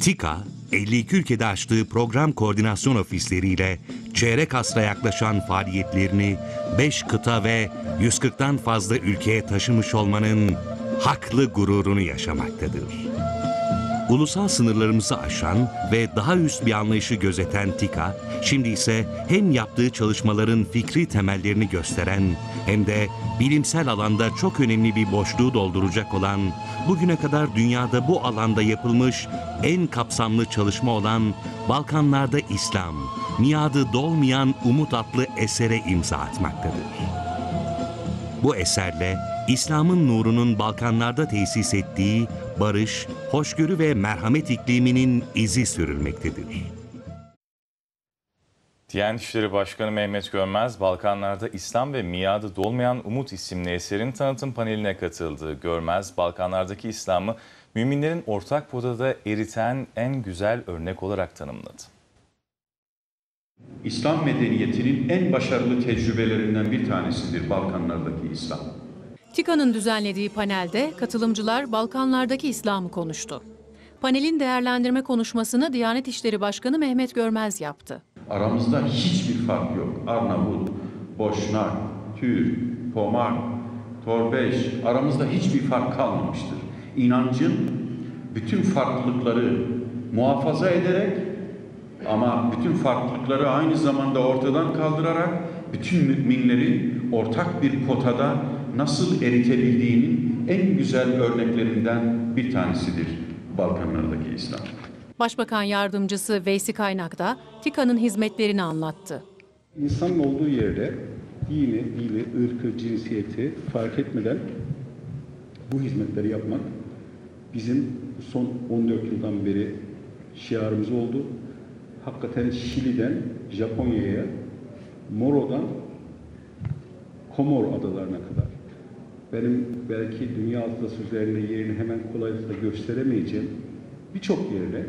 TİKA, 52 ülkede açtığı program koordinasyon ofisleriyle çeyrek asra yaklaşan faaliyetlerini 5 kıta ve 140'tan fazla ülkeye taşımış olmanın haklı gururunu yaşamaktadır. Ulusal sınırlarımızı aşan ve daha üst bir anlayışı gözeten TİKA, şimdi ise hem yaptığı çalışmaların fikri temellerini gösteren hem de bilimsel alanda çok önemli bir boşluğu dolduracak olan, bugüne kadar dünyada bu alanda yapılmış en kapsamlı çalışma olan Balkanlarda İslam, miadı dolmayan umut adlı esere imza atmaktadır. Bu eserle İslam'ın nurunun Balkanlarda tesis ettiği barış, hoşgörü ve merhamet ikliminin izi sürülmektedir. Diyanet İşleri Başkanı Mehmet Görmez, Balkanlarda İslam ve Miadı Dolmayan Umut isimli eserin tanıtım paneline katıldı. Görmez, Balkanlardaki İslam'ı müminlerin ortak podada eriten en güzel örnek olarak tanımladı. İslam medeniyetinin en başarılı tecrübelerinden bir tanesidir Balkanlardaki İslam. TİKA'nın düzenlediği panelde katılımcılar Balkanlardaki İslam'ı konuştu. Panelin değerlendirme konuşmasını Diyanet İşleri Başkanı Mehmet Görmez yaptı. Aramızda hiçbir fark yok. Arnavut, Boşnak, Türk, Pomar, Torbeş aramızda hiçbir fark kalmamıştır. İnancın bütün farklılıkları muhafaza ederek ama bütün farklılıkları aynı zamanda ortadan kaldırarak bütün müminleri ortak bir potada nasıl eritebildiğinin en güzel örneklerinden bir tanesidir Balkanlardaki İslam. Başbakan Yardımcısı Veysi Kaynak da TİKA'nın hizmetlerini anlattı. İnsanın olduğu yerde dini, dili, ırkı, cinsiyeti fark etmeden bu hizmetleri yapmak bizim son 14 yıldan beri şiarımız oldu. Hakikaten Şili'den Japonya'ya, Moro'dan Komor adalarına kadar. Benim belki dünya atlas üzerinde yerini hemen kolaylıkla gösteremeyeceğim birçok yerde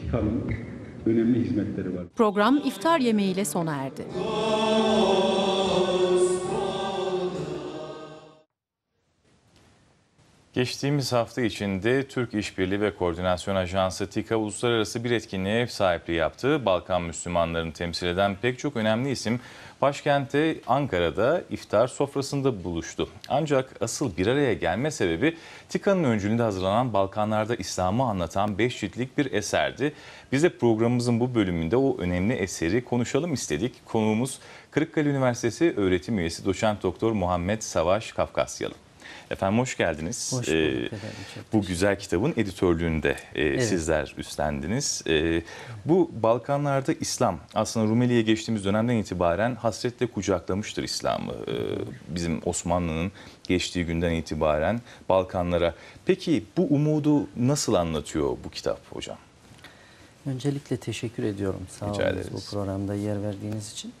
TİKA'nın önemli hizmetleri var. Program iftar yemeğiyle sona erdi. Geçtiğimiz hafta içinde Türk İşbirliği ve Koordinasyon Ajansı TİKA uluslararası bir etkinliğe ev sahipliği yaptı. Balkan Müslümanlarını temsil eden pek çok önemli isim başkentte Ankara'da iftar sofrasında buluştu. Ancak asıl bir araya gelme sebebi TİKA'nın öncülüğünde hazırlanan Balkanlarda İslam'ı anlatan 5 ciltlik bir eserdi. Biz de programımızın bu bölümünde o önemli eseri konuşalım istedik. Konuğumuz Kırıkkale Üniversitesi öğretim üyesi doçent doktor Muhammed Savaş Kafkasyalı. Efendim hoş geldiniz. Hoş bulduk Ee, efendim, bu güzel kitabın editörlüğünde e, sizler üstlendiniz. E, bu Balkanlarda İslam aslında Rumeli'ye geçtiğimiz dönemden itibaren hasretle kucaklamıştır İslam'ı. E, bizim Osmanlı'nın geçtiği günden itibaren Balkanlara. Peki bu umudu nasıl anlatıyor bu kitap hocam? Öncelikle teşekkür ediyorum. Sağ olun bu programda yer verdiğiniz için.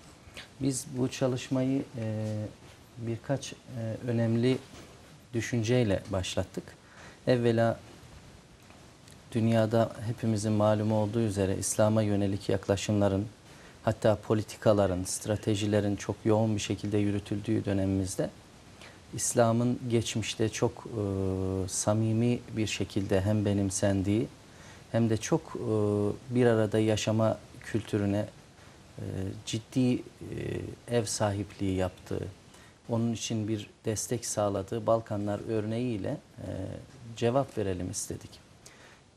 Biz bu çalışmayı e, birkaç e, önemli düşünceyle başlattık. Evvela dünyada hepimizin malumu olduğu üzere İslam'a yönelik yaklaşımların hatta politikaların, stratejilerin çok yoğun bir şekilde yürütüldüğü dönemimizde İslam'ın geçmişte çok e, samimi bir şekilde hem benimsendiği hem de çok e, bir arada yaşama kültürüne e, ciddi e, ev sahipliği yaptığı, onun için bir destek sağladığı Balkanlar örneğiyle e, cevap verelim istedik.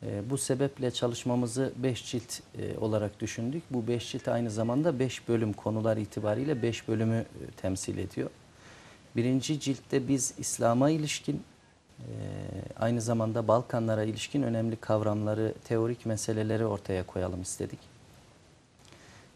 E, bu sebeple çalışmamızı 5 cilt e, olarak düşündük. Bu 5 cilt aynı zamanda 5 bölüm konular itibariyle 5 bölümü e, temsil ediyor. Birinci ciltte biz İslam'a ilişkin aynı zamanda Balkanlara ilişkin önemli kavramları, teorik meseleleri ortaya koyalım istedik.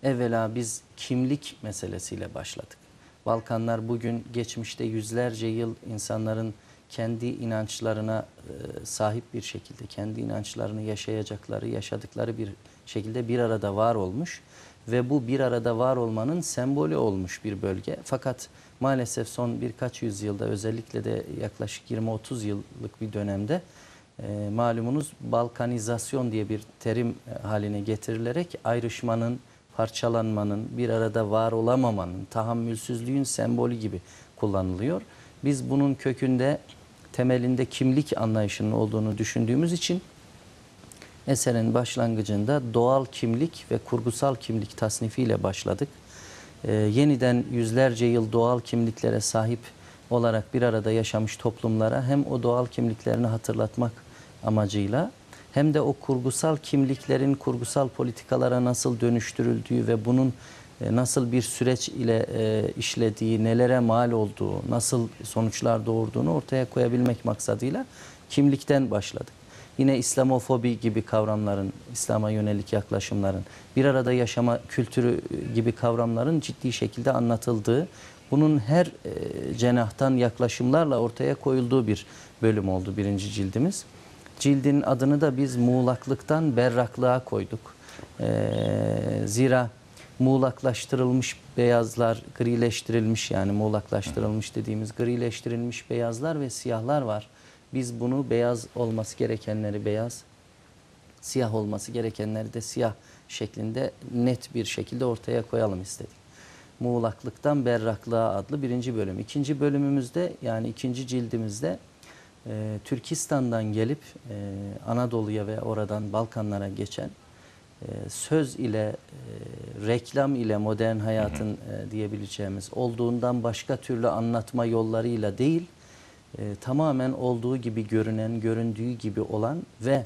Evvela biz kimlik meselesiyle başladık. Balkanlar bugün geçmişte yüzlerce yıl insanların kendi inançlarına e, sahip bir şekilde, kendi inançlarını yaşayacakları, yaşadıkları bir şekilde bir arada var olmuş ve bu bir arada var olmanın sembolü olmuş bir bölge. Fakat maalesef son birkaç yüzyılda özellikle de yaklaşık 20-30 yıllık bir dönemde e, malumunuz balkanizasyon diye bir terim e, haline getirilerek ayrışmanın, parçalanmanın, bir arada var olamamanın, tahammülsüzlüğün sembolü gibi kullanılıyor. Biz bunun kökünde, temelinde kimlik anlayışının olduğunu düşündüğümüz için Eserin başlangıcında doğal kimlik ve kurgusal kimlik tasnifiyle başladık. Ee, yeniden yüzlerce yıl doğal kimliklere sahip olarak bir arada yaşamış toplumlara hem o doğal kimliklerini hatırlatmak amacıyla hem de o kurgusal kimliklerin kurgusal politikalara nasıl dönüştürüldüğü ve bunun e, nasıl bir süreç ile e, işlediği, nelere mal olduğu, nasıl sonuçlar doğurduğunu ortaya koyabilmek maksadıyla kimlikten başladık. Yine İslamofobi gibi kavramların, İslam'a yönelik yaklaşımların, bir arada yaşama kültürü gibi kavramların ciddi şekilde anlatıldığı, bunun her e, cenahtan yaklaşımlarla ortaya koyulduğu bir bölüm oldu birinci cildimiz. Cildin adını da biz muğlaklıktan berraklığa koyduk. Ee, zira muğlaklaştırılmış beyazlar, grileştirilmiş yani muğlaklaştırılmış dediğimiz grileştirilmiş beyazlar ve siyahlar var. Biz bunu beyaz olması gerekenleri beyaz, siyah olması gerekenleri de siyah şeklinde net bir şekilde ortaya koyalım istedik. Muğlaklıktan Berraklığa adlı birinci bölüm. İkinci bölümümüzde yani ikinci cildimizde e, Türkistan'dan gelip e, Anadolu'ya ve oradan Balkanlara geçen e, söz ile, e, reklam ile modern hayatın e, diyebileceğimiz olduğundan başka türlü anlatma yollarıyla değil, e, tamamen olduğu gibi görünen, göründüğü gibi olan ve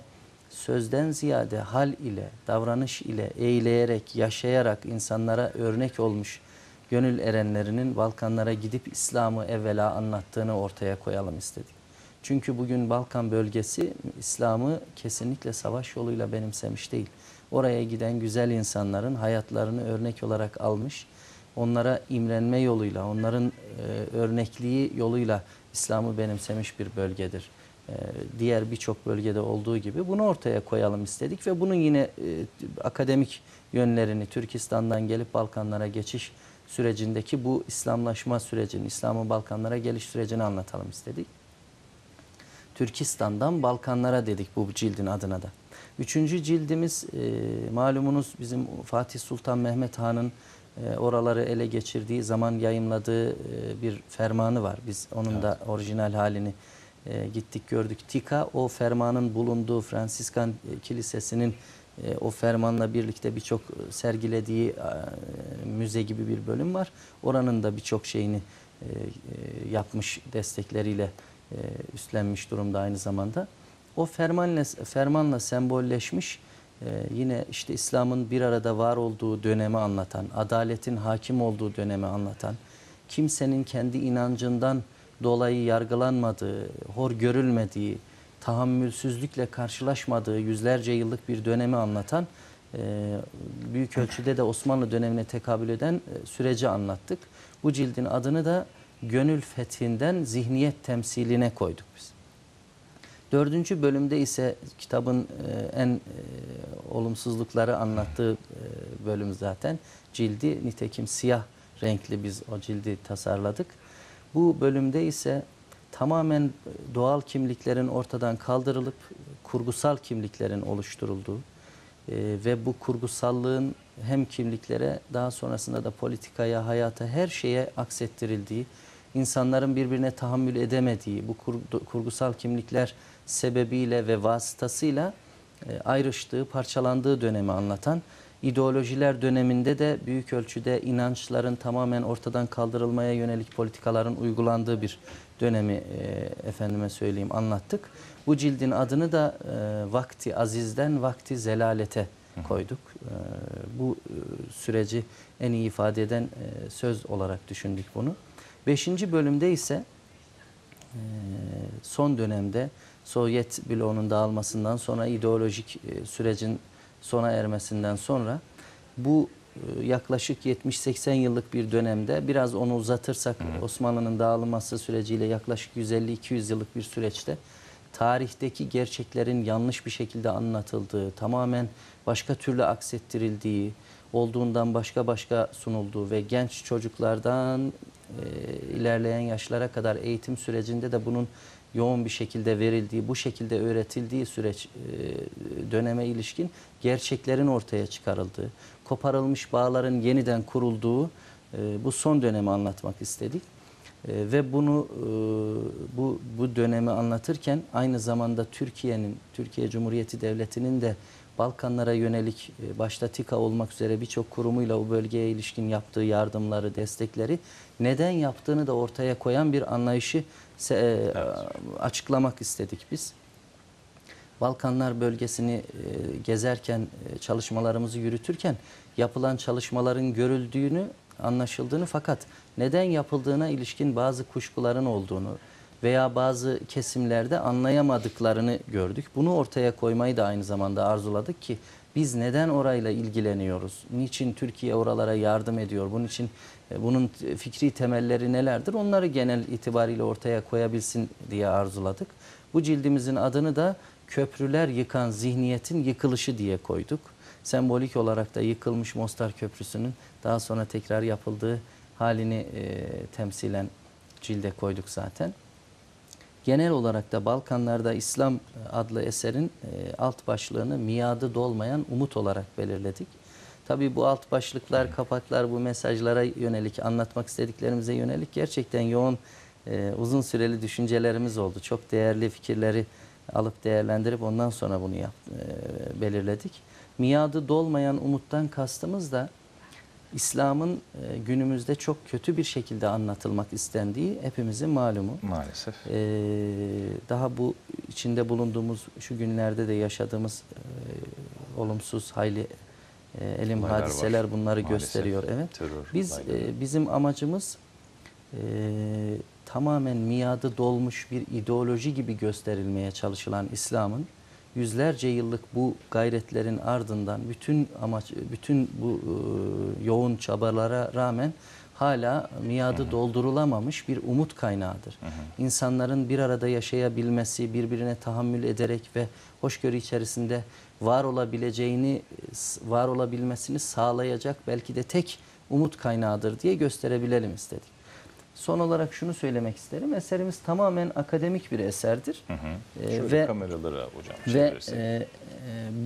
sözden ziyade hal ile, davranış ile, eğleyerek, yaşayarak insanlara örnek olmuş gönül erenlerinin Balkanlara gidip İslam'ı evvela anlattığını ortaya koyalım istedik. Çünkü bugün Balkan bölgesi İslam'ı kesinlikle savaş yoluyla benimsemiş değil. Oraya giden güzel insanların hayatlarını örnek olarak almış, onlara imrenme yoluyla, onların e, örnekliği yoluyla İslam'ı benimsemiş bir bölgedir. E, diğer birçok bölgede olduğu gibi bunu ortaya koyalım istedik ve bunun yine e, akademik yönlerini Türkistan'dan gelip Balkanlara geçiş sürecindeki bu İslamlaşma sürecini, İslam'ın Balkanlara geliş sürecini anlatalım istedik. Türkistan'dan Balkanlara dedik bu cildin adına da. Üçüncü cildimiz e, malumunuz bizim Fatih Sultan Mehmet Han'ın e, oraları ele geçirdiği zaman yayımladığı e, bir fermanı var. Biz onun evet. da orijinal halini e, gittik gördük. Tika o fermanın bulunduğu Fransiskan e, Kilisesi'nin e, o fermanla birlikte birçok sergilediği e, müze gibi bir bölüm var. Oranın da birçok şeyini e, e, yapmış destekleriyle e, üstlenmiş durumda aynı zamanda. O fermanla, fermanla sembolleşmiş e, yine işte İslam'ın bir arada var olduğu dönemi anlatan, adaletin hakim olduğu dönemi anlatan, kimsenin kendi inancından dolayı yargılanmadığı, hor görülmediği, tahammülsüzlükle karşılaşmadığı yüzlerce yıllık bir dönemi anlatan, e, büyük ölçüde de Osmanlı dönemine tekabül eden süreci anlattık. Bu cildin adını da gönül fethinden zihniyet temsiline koyduk biz. Dördüncü bölümde ise kitabın e, en e, olumsuzlukları anlattığı e, bölüm zaten. Cildi nitekim siyah renkli biz o cildi tasarladık. Bu bölümde ise tamamen doğal kimliklerin ortadan kaldırılıp kurgusal kimliklerin oluşturulduğu ve bu kurgusallığın hem kimliklere daha sonrasında da politikaya, hayata her şeye aksettirildiği, insanların birbirine tahammül edemediği bu kurgusal kimlikler sebebiyle ve vasıtasıyla e, ayrıştığı, parçalandığı dönemi anlatan ideolojiler döneminde de büyük ölçüde inançların tamamen ortadan kaldırılmaya yönelik politikaların uygulandığı bir dönemi e, efendime söyleyeyim anlattık. Bu cildin adını da e, Vakti Aziz'den Vakti Zelalete koyduk. E, bu e, süreci en iyi ifade eden e, söz olarak düşündük bunu. Beşinci bölümde ise son dönemde Sovyet bloğunun dağılmasından sonra ideolojik sürecin sona ermesinden sonra bu yaklaşık 70-80 yıllık bir dönemde biraz onu uzatırsak Osmanlı'nın dağılması süreciyle yaklaşık 150-200 yıllık bir süreçte tarihteki gerçeklerin yanlış bir şekilde anlatıldığı, tamamen başka türlü aksettirildiği, olduğundan başka başka sunulduğu ve genç çocuklardan ilerleyen yaşlara kadar eğitim sürecinde de bunun yoğun bir şekilde verildiği, bu şekilde öğretildiği süreç e, döneme ilişkin gerçeklerin ortaya çıkarıldığı, koparılmış bağların yeniden kurulduğu e, bu son dönemi anlatmak istedik. E, ve bunu bu bu bu dönemi anlatırken aynı zamanda Türkiye'nin, Türkiye Cumhuriyeti Devleti'nin de Balkanlara yönelik e, başta TİKA olmak üzere birçok kurumuyla o bölgeye ilişkin yaptığı yardımları, destekleri neden yaptığını da ortaya koyan bir anlayışı e, açıklamak istedik biz. Balkanlar bölgesini e, gezerken, çalışmalarımızı yürütürken yapılan çalışmaların görüldüğünü, anlaşıldığını fakat neden yapıldığına ilişkin bazı kuşkuların olduğunu veya bazı kesimlerde anlayamadıklarını gördük. Bunu ortaya koymayı da aynı zamanda arzuladık ki biz neden orayla ilgileniyoruz? Niçin Türkiye oralara yardım ediyor? Bunun için e, bunun fikri temelleri nelerdir? Onları genel itibariyle ortaya koyabilsin diye arzuladık. Bu cildimizin adını da köprüler yıkan zihniyetin yıkılışı diye koyduk. Sembolik olarak da yıkılmış Mostar Köprüsü'nün daha sonra tekrar yapıldığı halini e, temsilen cilde koyduk zaten. Genel olarak da Balkanlarda İslam adlı eserin e, alt başlığını miadı dolmayan umut olarak belirledik. Tabii bu alt başlıklar, kapaklar bu mesajlara yönelik, anlatmak istediklerimize yönelik gerçekten yoğun, e, uzun süreli düşüncelerimiz oldu. Çok değerli fikirleri alıp değerlendirip ondan sonra bunu yap, e, belirledik. Miadı dolmayan umuttan kastımız da İslam'ın e, günümüzde çok kötü bir şekilde anlatılmak istendiği hepimizin malumu. Maalesef. Ee, daha bu içinde bulunduğumuz şu günlerde de yaşadığımız e, olumsuz hayli e, elim var. hadiseler bunları Maalesef. gösteriyor. Evet. Terör Biz e, bizim amacımız e, tamamen miadı dolmuş bir ideoloji gibi gösterilmeye çalışılan İslam'ın yüzlerce yıllık bu gayretlerin ardından bütün amaç bütün bu e, yoğun çabalara rağmen hala miadı doldurulamamış bir umut kaynağıdır. İnsanların bir arada yaşayabilmesi, birbirine tahammül ederek ve hoşgörü içerisinde var olabileceğini, var olabilmesini sağlayacak belki de tek umut kaynağıdır diye gösterebilelim istedik. Son olarak şunu söylemek isterim. Eserimiz tamamen akademik bir eserdir. Ee, Şöyle ve kameralara hocam ve çevirirsek. e, e,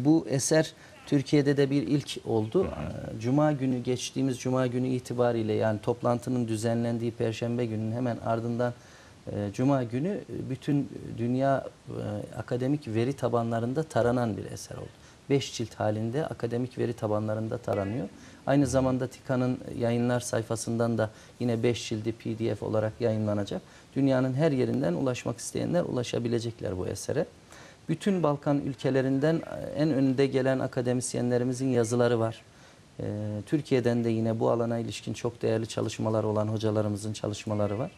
bu eser Türkiye'de de bir ilk oldu. E, Cuma günü geçtiğimiz Cuma günü itibariyle yani toplantının düzenlendiği Perşembe günün hemen ardından e, Cuma günü bütün dünya e, akademik veri tabanlarında taranan bir eser oldu. Beş cilt halinde akademik veri tabanlarında taranıyor. Aynı zamanda TİKA'nın yayınlar sayfasından da yine 5 cildi PDF olarak yayınlanacak. Dünyanın her yerinden ulaşmak isteyenler ulaşabilecekler bu esere. Bütün Balkan ülkelerinden en önde gelen akademisyenlerimizin yazıları var. Ee, Türkiye'den de yine bu alana ilişkin çok değerli çalışmalar olan hocalarımızın çalışmaları var.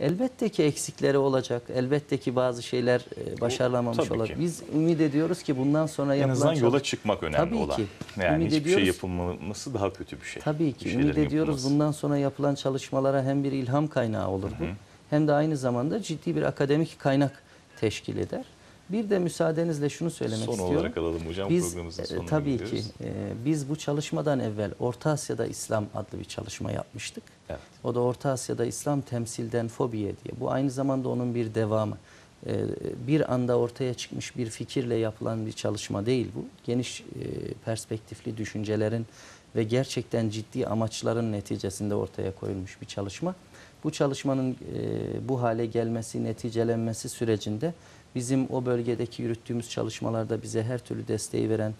Elbette ki eksikleri olacak. Elbette ki bazı şeyler e, başarılamamış olacak. ki. Biz ümit ediyoruz ki bundan sonra en yapılan azından yola çalış- çıkmak önemli Tabii olan. ki. Yani Ümit hiçbir şey ediyoruz. yapılmaması daha kötü bir şey. Tabii ki ümit ediyoruz yapılması. bundan sonra yapılan çalışmalara hem bir ilham kaynağı olur bu hem de aynı zamanda ciddi bir akademik kaynak teşkil eder. Bir de müsaadenizle şunu söylemek Son istiyorum. olarak alalım hocam Biz programımızın e, sonuna tabii ki geliyoruz. e, biz bu çalışmadan evvel Orta Asya'da İslam adlı bir çalışma yapmıştık. Evet. O da Orta Asya'da İslam temsilden fobiye diye. Bu aynı zamanda onun bir devamı. E, Bir anda ortaya çıkmış bir fikirle yapılan bir çalışma değil bu. Geniş e, perspektifli düşüncelerin ve gerçekten ciddi amaçların neticesinde ortaya koyulmuş bir çalışma. Bu çalışmanın e, bu hale gelmesi, neticelenmesi sürecinde bizim o bölgedeki yürüttüğümüz çalışmalarda bize her türlü desteği veren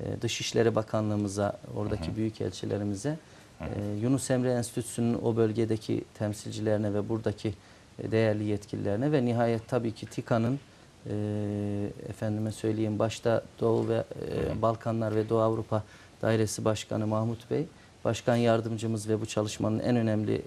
e, Dışişleri Bakanlığımıza, oradaki büyükelçilerimize, e, Yunus Emre Enstitüsü'nün o bölgedeki temsilcilerine ve buradaki e, değerli yetkililerine ve nihayet tabii ki TİKA'nın e, efendime söyleyeyim başta Doğu ve e, Balkanlar ve Doğu Avrupa Dairesi Başkanı Mahmut Bey, Başkan Yardımcımız ve bu çalışmanın en önemli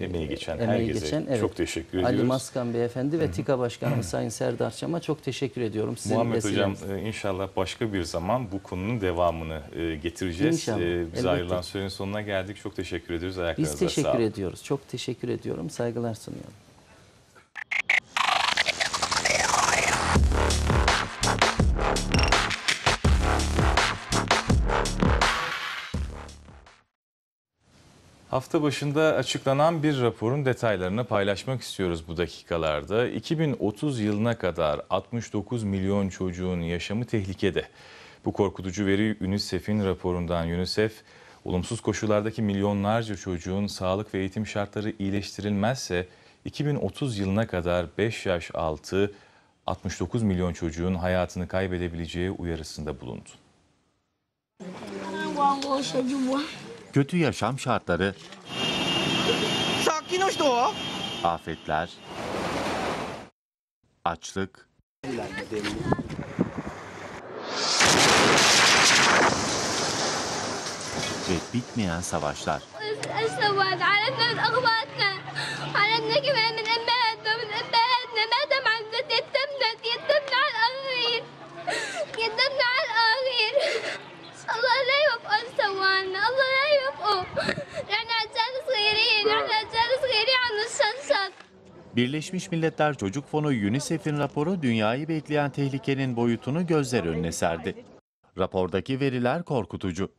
e, Emeği geçen emeği herkese geçen, çok teşekkür Ali ediyoruz. Maskan Beyefendi ve TİKA Başkanımız Sayın Serdar Çam'a çok teşekkür ediyorum. Sizin Muhammed Hocam vesilenizle. e, inşallah başka bir zaman bu konunun devamını e, getireceğiz. İnşallah, E, Bize elbette. ayrılan sürenin sonuna geldik. Çok teşekkür ediyoruz. Ayaklarınıza Biz teşekkür sağlık. ediyoruz. Çok teşekkür ediyorum. Saygılar sunuyorum. Hafta başında açıklanan bir raporun detaylarını paylaşmak istiyoruz bu dakikalarda. 2030 yılına kadar 69 milyon çocuğun yaşamı tehlikede. Bu korkutucu veri UNICEF'in raporundan UNICEF, olumsuz koşullardaki milyonlarca çocuğun sağlık ve eğitim şartları iyileştirilmezse 2030 yılına kadar 5 yaş altı 69 milyon çocuğun hayatını kaybedebileceği uyarısında bulundu. Kötü yaşam şartları, afetler, açlık, ve bitmeyen savaşlar. Birleşmiş Milletler Çocuk Fonu UNICEF'in raporu dünyayı bekleyen tehlikenin boyutunu gözler önüne serdi. Rapordaki veriler korkutucu.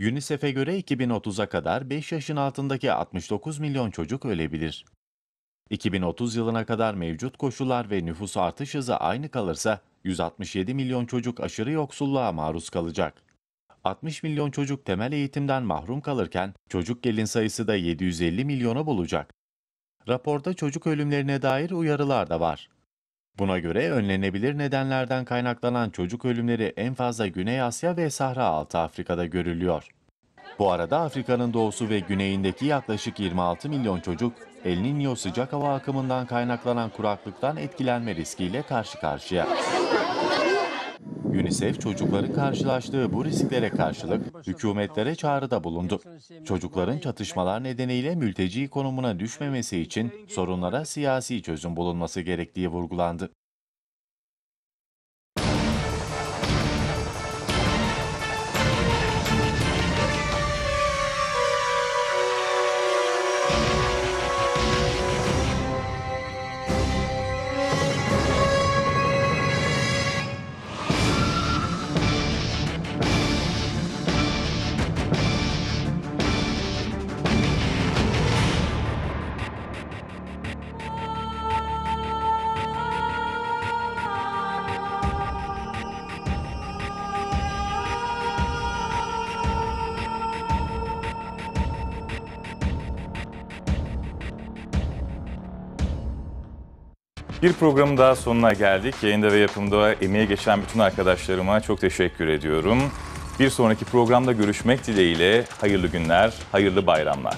UNICEF'e göre 2030'a kadar 5 yaşın altındaki 69 milyon çocuk ölebilir. 2030 yılına kadar mevcut koşullar ve nüfus artış hızı aynı kalırsa 167 milyon çocuk aşırı yoksulluğa maruz kalacak. 60 milyon çocuk temel eğitimden mahrum kalırken çocuk gelin sayısı da 750 milyonu bulacak. Raporda çocuk ölümlerine dair uyarılar da var. Buna göre önlenebilir nedenlerden kaynaklanan çocuk ölümleri en fazla Güney Asya ve Sahra Altı Afrika'da görülüyor. Bu arada Afrika'nın doğusu ve güneyindeki yaklaşık 26 milyon çocuk El Niño sıcak hava akımından kaynaklanan kuraklıktan etkilenme riskiyle karşı karşıya. UNICEF çocukların karşılaştığı bu risklere karşılık hükümetlere çağrıda bulundu. Çocukların çatışmalar nedeniyle mülteci konumuna düşmemesi için sorunlara siyasi çözüm bulunması gerektiği vurgulandı. Bir programın daha sonuna geldik. Yayında ve yapımda emeğe geçen bütün arkadaşlarıma çok teşekkür ediyorum. Bir sonraki programda görüşmek dileğiyle hayırlı günler, hayırlı bayramlar.